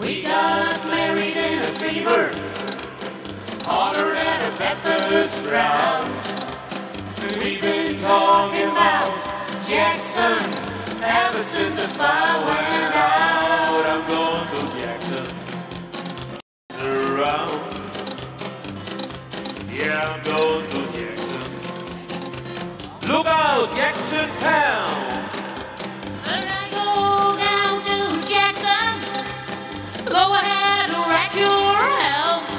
We got married in a fever, hotter than a pepper sprout. We've been talking about Jackson ever since the fire went out. I'm going to Jackson. Around. Yeah, I'm going to. Look Jackson Town. When I go down to Jackson, go ahead and wreck your house.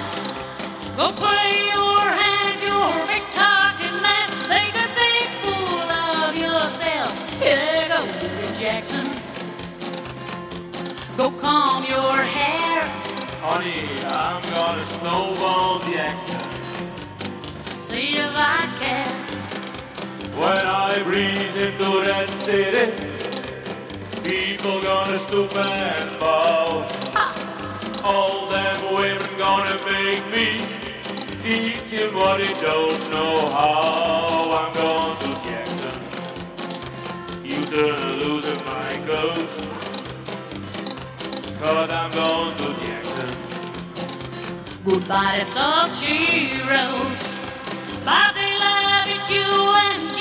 Go play your hand, you're big talking man. Make a big fool of yourself. Yeah, go to Jackson. Go comb your hair. Honey, I'm gonna snowball Jackson. I breeze into that city, people gonna stoop and bow. All them women gonna make me teach him what he don't know how. I'm going to Jackson. You turn loose in my coat. Cause I'm going to Jackson. Goodbye, that's all she wrote. But they love it, you and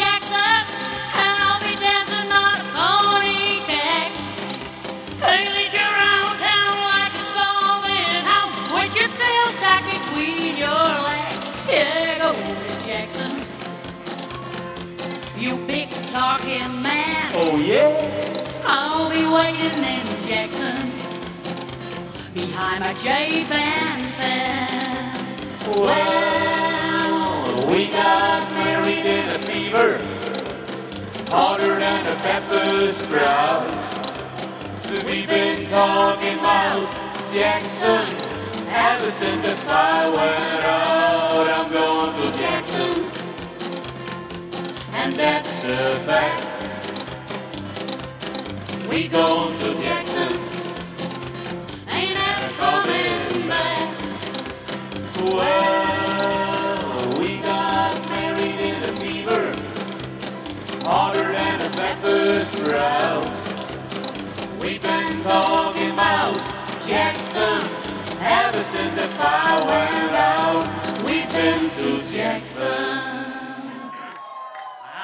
talking man. Oh yeah? I'll be waiting in Jackson. Behind my Japan fan. Well, we got married in a fever, hotter than a pepper sprout. We've been talking about Jackson ever since the fire went out. I'm going to Jackson, and that's a fact. We go to Jackson, Ain't ever coming back. Well, we got married in a fever, hotter than a pepper sprout. We've been talking about Jackson ever since the fire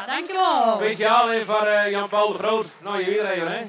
dankjewel. Speciaal in voor eh, Jan-Paul de Groot. Nou, je iedereen, hè?